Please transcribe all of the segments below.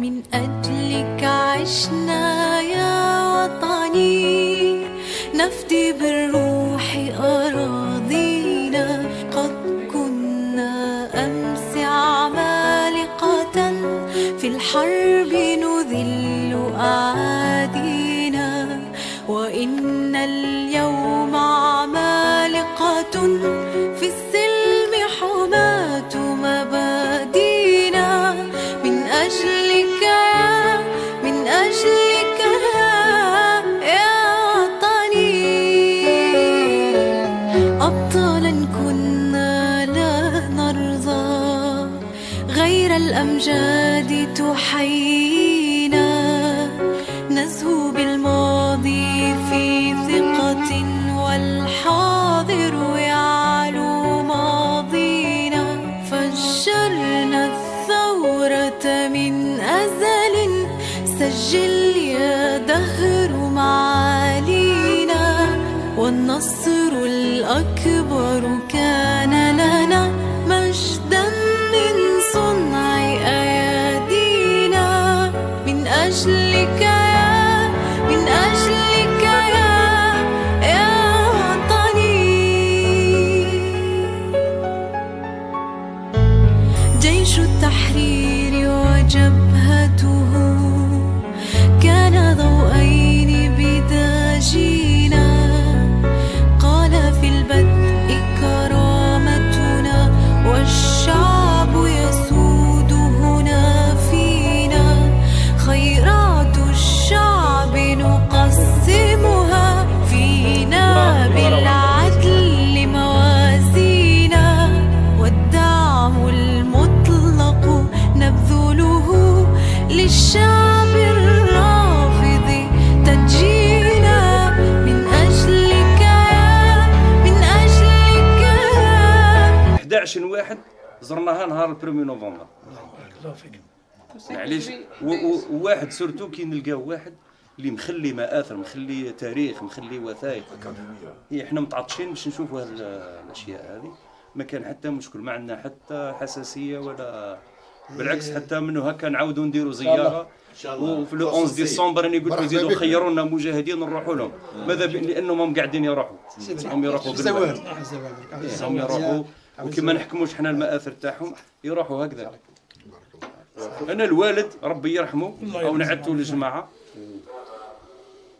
من أجلك عشنا يا وطني. نفدي بالروح أراضينا. قد كنا أمس عمالقة. في الحرب نذل أعادينا. وإن اليوم عمالقة. في الأمجاد تحيينا نزهو بالماضي في ثقة والحاضر يعلو ماضينا. فجرنا الثورة من أزل. سجل أجلك زرناها نهار ال premier نوفمبر الله فيك معليش وواحد surtout كي نلقاو واحد اللي مخلي مآثر مخلي تاريخ مخلي وثائق هي إحنا متعطشين باش نشوفوا هاد ال- الاشياء هذه ما كان حتى مشكل ما عندنا حتى حساسيه ولا بالعكس حتى منه هكا نعاودوا نديروا زياره وفي le 11 ديسمبر راني قلت يزيدوا يخيروا لنا مجاهدين نروحوا لهم ماذا ب- لانهم هم قاعدين يروحوا هم يروحوا إيه، هم يروحوا وكما نحكموش حنا المآثر تاعهم يروحوا هكذا. أنا الوالد ربي يرحمه أو نعدته للجماعة.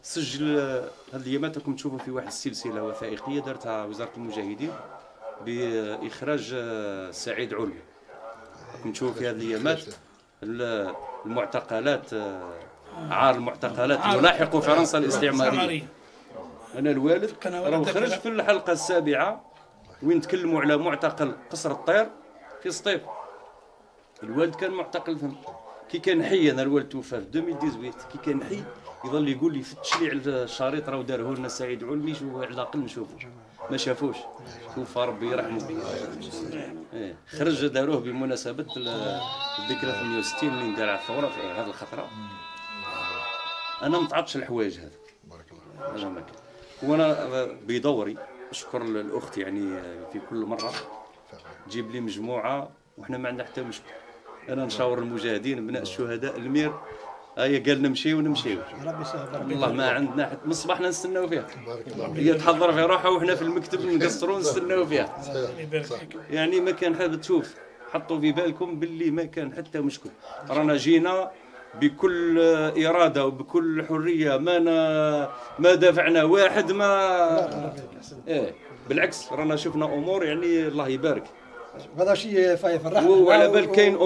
سجل آه، هذه الايامات راكم تشوفوا في واحد السلسلة وثائقية دارتها وزارة المجاهدين بإخراج آه، سعيد علوي راكم تشوفوا في هذه الأيامات ال- المعتقلات آه، عار المعتقلات. يلاحق فرنسا الاستعمارية. أنا الوالد راه. خرج في الحلقة السابعة وين تكلموا على معتقل قصر الطير؟ في سطيف. الوالد كان معتقل فهم كي كان حي أنا الوالد توفى في 2018 كي كان حي يظل يقول لي فتش لي على الشريط راه داره لنا سعيد علمي شو على الأقل نشوفه ما شافوش. توفى ربي يرحمه. إيه. خرج داروه بمناسبة ال- الذكرى 68 اللي ندار الثورة في هذه الخطرة. أنا متعطش الحوايج هذا بارك الله ما كان وأنا بدوري أشكر الاخت يعني في كل مرة. تجيب لي مجموعة وحنا ما عندنا حتى مشكل أنا نشاور المجاهدين ابناء الشهداء المير. هيا قال نمشيو نمشيو ربي يسهل. ربي والله ما عندنا حتى من الصباح نستناو فيها. بارك الله هي تحضر في روحها وحنا في المكتب نقصروا نستناو فيها. يعني ما كان حاب تشوف. حطوا في بالكم باللي ما كان حتى مشكل. رانا جينا بكل إرادة وبكل حرية ما نا ما دافعنا واحد ما إيه بالعكس رانا شفنا أمور يعني الله يبارك هذا شيء فرحنا وعلى بال كاين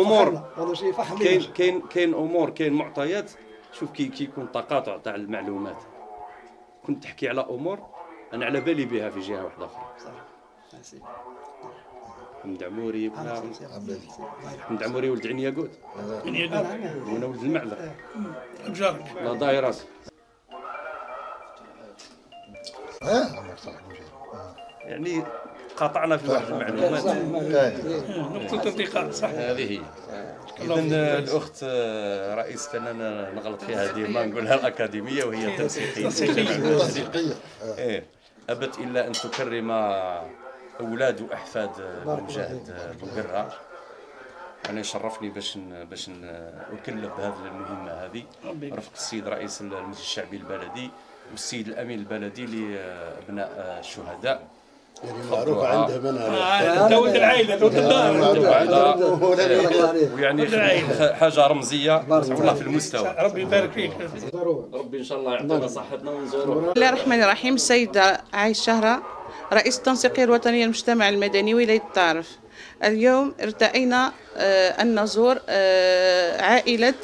فحم كاين كاين كاين أمور كاين معطيات شوف كي كي يكون تقاطع تاع المعلومات كنت تحكي على أمور أنا على بالي بها في جهة واحدة أخرى حمد عموري ولا- حمد عموري ولد عين ياقوت من يقول وأنا ولد المعلم بجارك الله ضاي صح وجهي. يعني قاطعنا في واحد المعلومات. آه. نقطة انتقاء صح. هذه هي. اذا الأخت آه، رئيس أنا نغلط فيها ديما نقولها الأكاديمية وهي التنسيقيه تنسيقية. آه. إيه. أبت إلا أن تكرم أولاد واحفاد المجاهد بوقرة أنا يشرفني باش باش اكلف بهذه المهمة هذه. رفقه السيد رئيس المجلس الشعبي البلدي والسيد الأمين البلدي لأبناء الشهداء. يعني معروف عنده من هذا آه، داود العائله داود الدار ويعني حاجة رمزية. والله في المستوى. ربي يبارك فيك. ربي إن شاء الله يعطينا صحتنا ونزوروه بسم الله الرحمن الرحيم. السيدة عايش شهرة رئيس التنسيقية الوطنية للمجتمع المدني ولاية الطارف اليوم ارتأينا آه، أن نزور آه، عائلة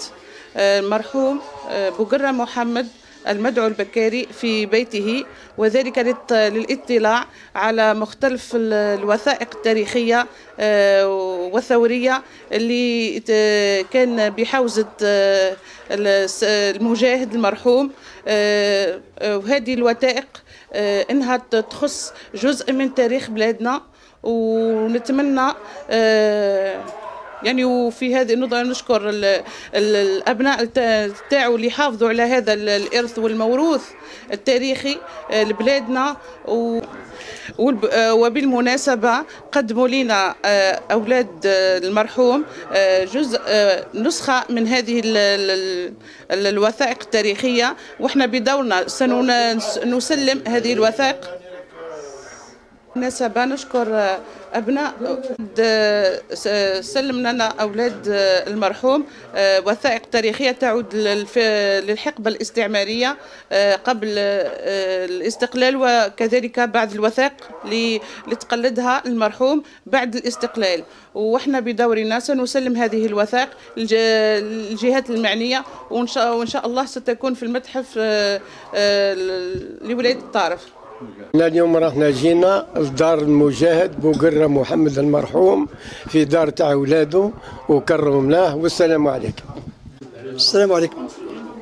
آه، المرحوم آه، بقرة محمد المدعو البكاري في بيته وذلك للاطلاع على مختلف ال- الوثائق التاريخية آه، والثورية اللي كان بحوزة آه، المجاهد المرحوم آه، وهذه الوثائق إنها تخص جزء من تاريخ بلادنا ونتمنى يعني وفي هذه النقطة نشكر ال- ال- الأبناء تاعو اللي حافظوا على هذا ال- الإرث والموروث التاريخي آه، لبلادنا. و آه، وبالمناسبة قدموا لنا آه، أولاد المرحوم جزء نسخة من هذه ال- ال- ال- الوثائق التاريخية. وإحنا بدورنا سنسلم هذه الوثائق. بالمناسبة نشكر أبناء سلمنا لنا أولاد المرحوم وثائق تاريخية تعود للحقبة الاستعمارية قبل الاستقلال وكذلك بعد الوثائق اللي تقلدها المرحوم بعد الاستقلال. وإحنا بدورنا سنسلم هذه الوثائق للج- للجهات المعنية وإن شاء الله ستكون في المتحف لولاية الطارف اليوم راحنا جينا لدار المجاهد بوقرة محمد المرحوم في دار تاع اولاده وكرمناه والسلام عليكم. السلام عليكم.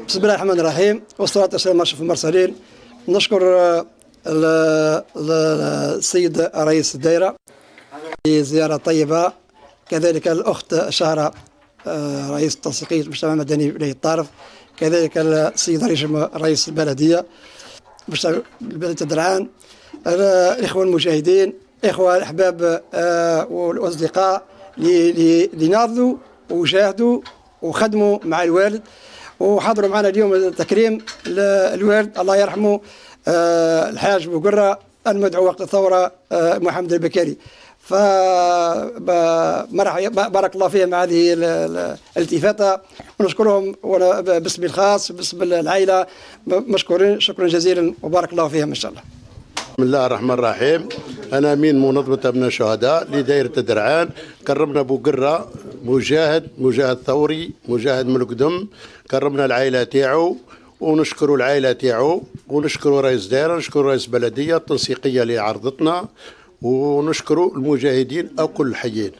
بسم الله الرحمن الرحيم والصلاة والسلام على أشرف المرسلين. نشكر ال- ال- السيد رئيس الدائرة زيارة طيبة. كذلك الأخت شهرة آه، رئيس التنسيقية المجتمع المدني بولاية الطارف. كذلك السيد رئيس البلدية. مجتمع بلدية درعان الإخوة المجاهدين إخوة الأحباب آه، والأصدقاء اللي ناضلوا وجاهدوا وخدموا مع الوالد. وحضروا معنا اليوم تكريم الوالد الله يرحمه آه، الحاج بوقرة المدعو وقت الثورة آه، محمد البكاري. ف بارك الله فيهم هذه ال- ال- الالتفاتة. ونشكرهم وأنا ب- باسمي الخاص باسم العائلة. مشكورين شكرا جزيلا وبارك الله فيهم إن شاء الله. بسم الله الرحمن الرحيم. أنا أمين منظمة ابناء الشهداء لدائرة درعان كرمنا أبو قرة مجاهد مجاهد ثوري مجاهد ملك دم. كرمنا العائلة تاعو ونشكروا العائلة تاعو ونشكروا رئيس دائرة نشكروا رئيس بلدية التنسيقية اللي عرضتنا ونشكروا المجاهدين أو كل الحيين